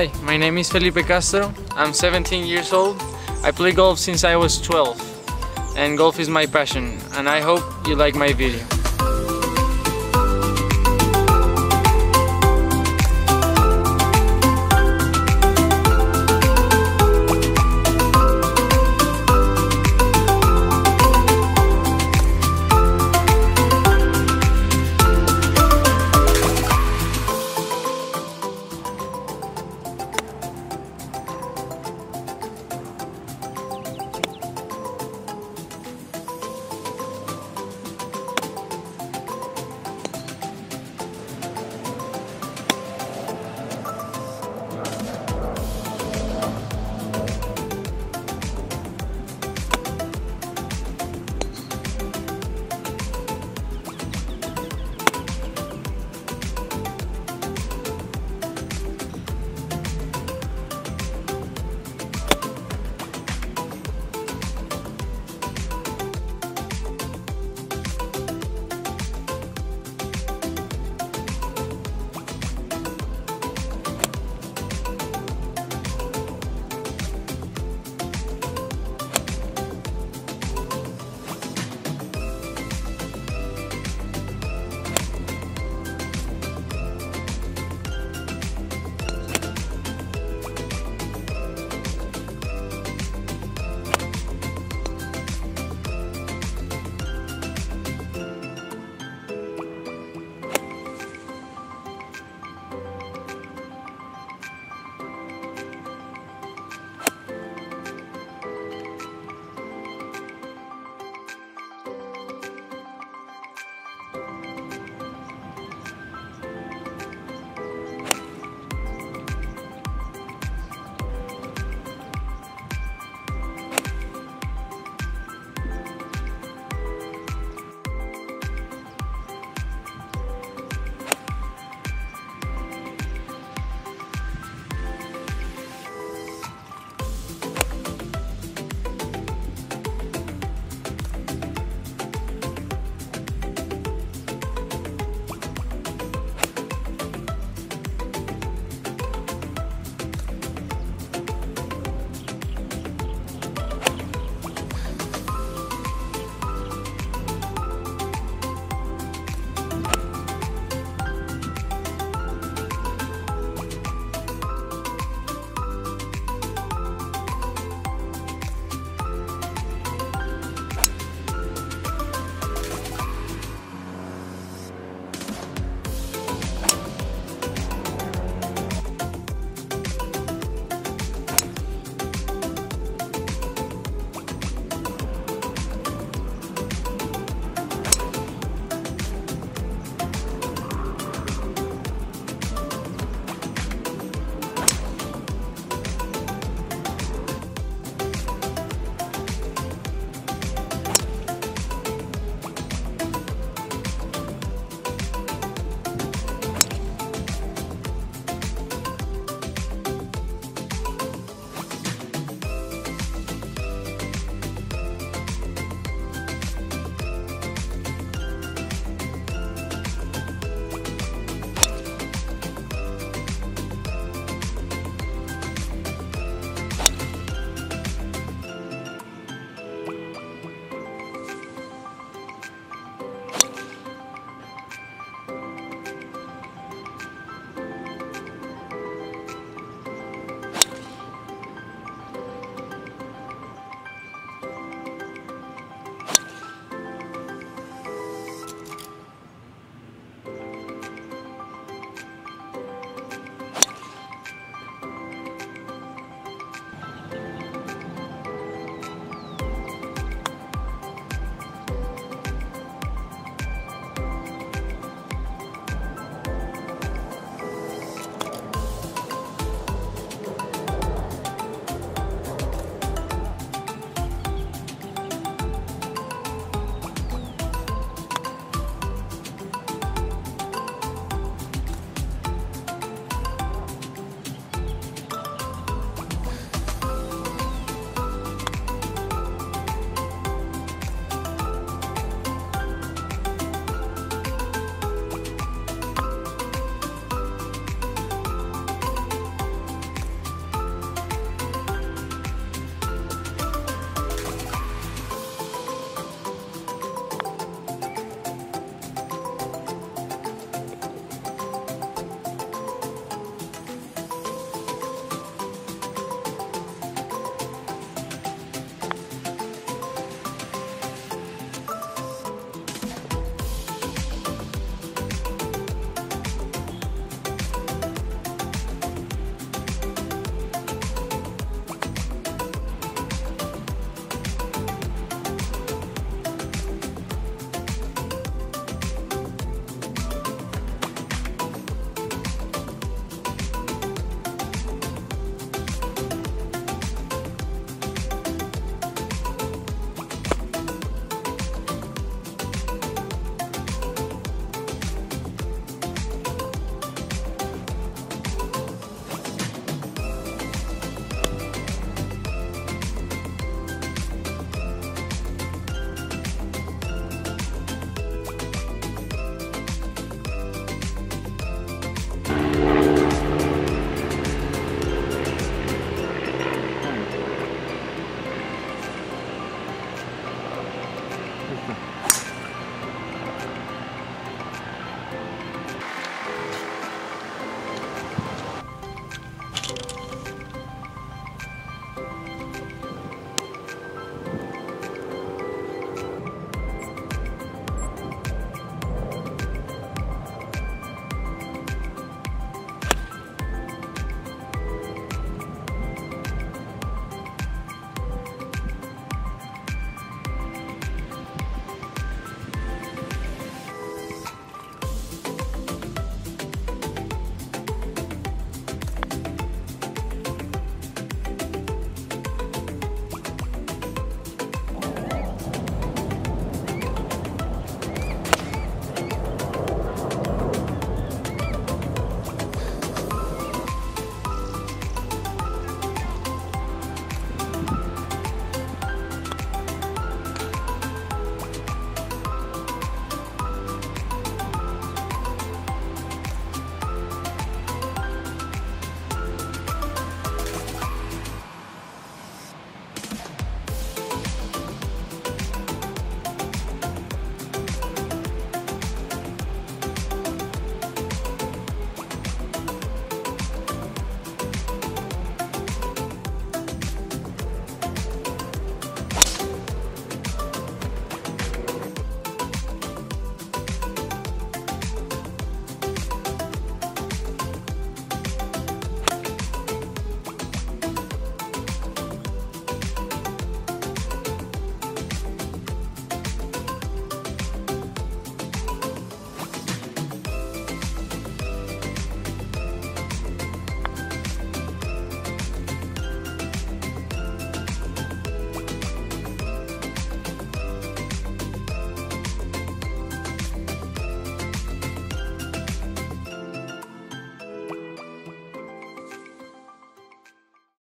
Hi, my name is Felipe Castro. I'm 17 years old. I play golf since I was 12 and golf is my passion and I hope you like my video.